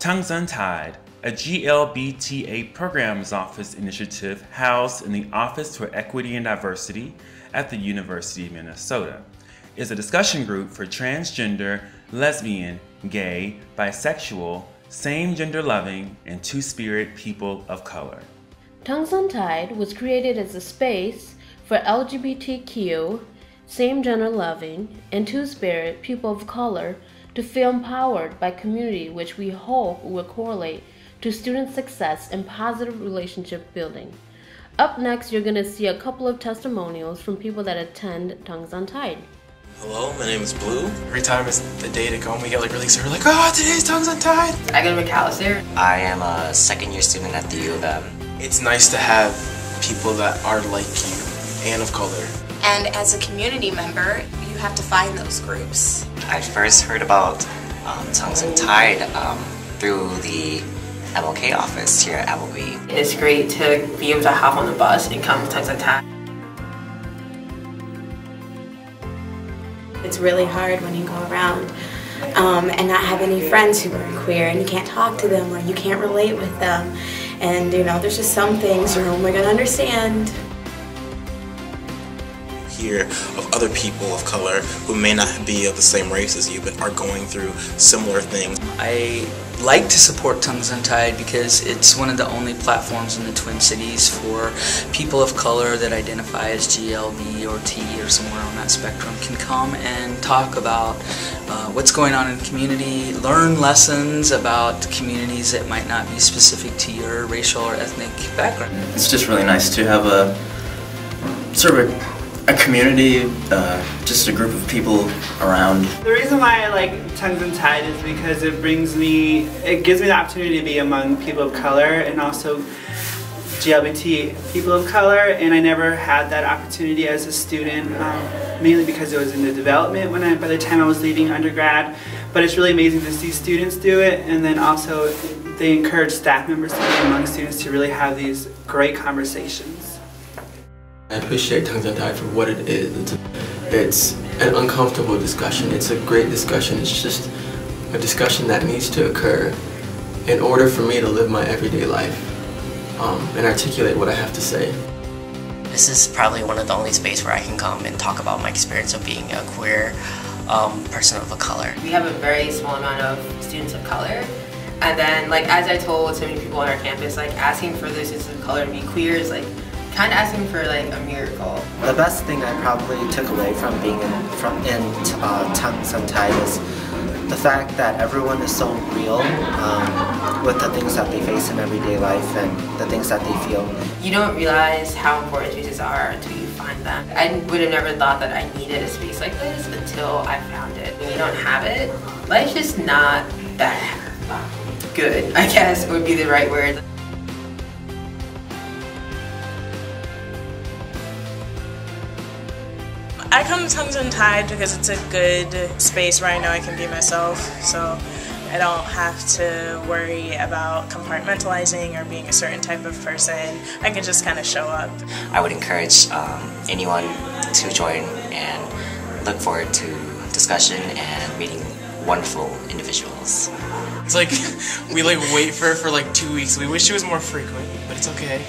Tongues Untied, a GLBTA Programs Office initiative housed in the Office for Equity and Diversity at the University of Minnesota, is a discussion group for transgender, lesbian, gay, bisexual, same gender loving, and two spirit people of color. Tongues Untied was created as a space for LGBTQ, same gender loving, and two spirit people of color to feel empowered by community, which we hope will correlate to student success and positive relationship building. Up next, you're going to see a couple of testimonials from people that attend Tongues Untied. Hello, my name is Blue. Every time it's the day to go and we get like really excited, we're like, oh, today's Tongues Untied. I go to Macalester. I am a second year student at the U of M. It's nice to have people that are like you and of color. And as a community member, you have to find those groups. I first heard about um, Tongues Untied um, through the MLK office here at Appleby. It's great to be able to hop on the bus and come to Tongues Untied. It's really hard when you go around um, and not have any friends who are queer and you can't talk to them or you can't relate with them. And you know, there's just some things you're only going to understand. Hear of other people of color who may not be of the same race as you but are going through similar things. I like to support Tongues Untied because it's one of the only platforms in the Twin Cities for people of color that identify as GLB or T or somewhere on that spectrum can come and talk about uh, what's going on in the community, learn lessons about communities that might not be specific to your racial or ethnic background. It's just really nice to have a sort of a a community, uh, just a group of people around. The reason why I like Tongues Untied is because it brings me, it gives me the opportunity to be among people of color and also GLBT people of color and I never had that opportunity as a student um, mainly because it was in the development when I, by the time I was leaving undergrad but it's really amazing to see students do it and then also they encourage staff members to be among students to really have these great conversations. I appreciate Tongues Untied for what it is. It's, it's an uncomfortable discussion. It's a great discussion. It's just a discussion that needs to occur in order for me to live my everyday life um, and articulate what I have to say. This is probably one of the only spaces where I can come and talk about my experience of being a queer um, person of a color. We have a very small amount of students of color. And then, like, as I told so many people on our campus, like, asking for the students of color to be queer is, like, kind of asking for like a miracle. The best thing I probably took away from being in from in uh, Untied is the fact that everyone is so real um, with the things that they face in everyday life and the things that they feel. You don't realize how important spaces are until you find them. I would have never thought that I needed a space like this until I found it. When you don't have it, life's just not that good, I guess would be the right word. I come to Tongues Untied because it's a good space where I know I can be myself, so I don't have to worry about compartmentalizing or being a certain type of person. I can just kind of show up. I would encourage um, anyone to join and look forward to discussion and meeting wonderful individuals. It's like we like wait for it for like two weeks. We wish it was more frequent, but it's okay.